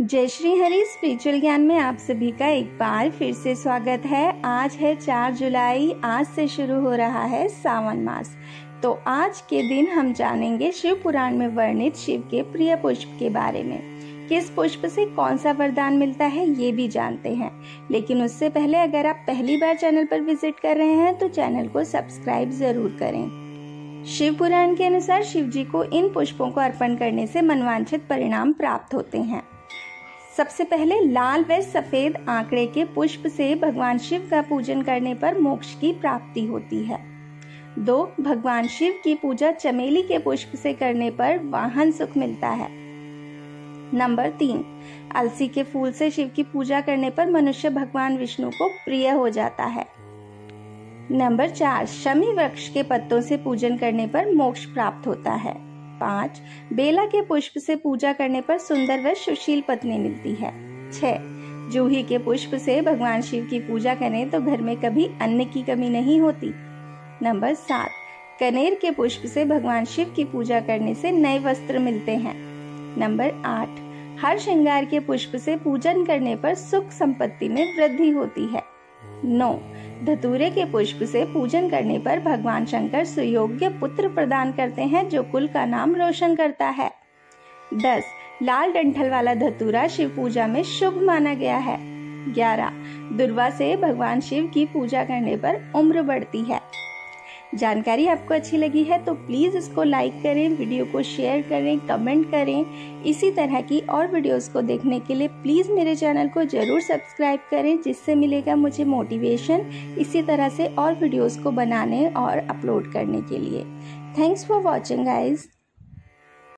जय श्री हरि स्पिरिचुअल ज्ञान में आप सभी का एक बार फिर से स्वागत है। आज है चार जुलाई, आज से शुरू हो रहा है सावन मास। तो आज के दिन हम जानेंगे शिव पुराण में वर्णित शिव के प्रिय पुष्प के बारे में। किस पुष्प से कौन सा वरदान मिलता है, ये भी जानते हैं। लेकिन उससे पहले अगर आप पहली बार चैनल पर विज़िट कर रहे हैं तो चैनल को सब्सक्राइब ज़रूर करें। शिव पुराण के अनुसार शिव जी को इन पुष्पों को अर्पण करने से मनवांछित परिणाम प्राप्त होते हैं। सबसे पहले लाल व सफ़ेद आंकड़े के पुष्प से भगवान शिव का पूजन करने पर मोक्ष की प्राप्ति होती है। दो, भगवान शिव की पूजा चमेली के पुष्प से करने पर वाहन सुख मिलता है। नंबर तीन, अलसी के फूल से शिव की पूजा करने पर मनुष्य भगवान विष्णु को प्रिय हो जाता है। नंबर चार, शमी वृक्ष के पत्तों से पूजन करने पर मोक्ष प्राप्त होता है। पाँच, बेला के पुष्प से पूजा करने पर सुंदर व सुशील पत्नी मिलती है। छह, जूही के पुष्प से भगवान शिव की पूजा करें तो घर में कभी अन्न की कमी नहीं होती। नंबर सात, कनेर के पुष्प से भगवान शिव की पूजा करने से नए वस्त्र मिलते हैं। नंबर आठ, हर श्रृंगार के पुष्प से पूजन करने पर सुख संपत्ति में वृद्धि होती है। नौ धतूरे के पुष्प से पूजन करने पर भगवान शंकर सुयोग्य पुत्र प्रदान करते हैं, जो कुल का नाम रोशन करता है। दस, लाल डंठल वाला धतूरा शिव पूजा में शुभ माना गया है। ग्यारह, दुर्वा से भगवान शिव की पूजा करने पर उम्र बढ़ती है। जानकारी आपको अच्छी लगी है तो प्लीज़ इसको लाइक करें वीडियो को शेयर करें कमेंट करें। इसी तरह की और वीडियोस को देखने के लिए प्लीज़ मेरे चैनल को ज़रूर सब्सक्राइब करें, जिससे मिलेगा मुझे मोटिवेशन इसी तरह से और वीडियोस को बनाने और अपलोड करने के लिए। Thanks for watching guys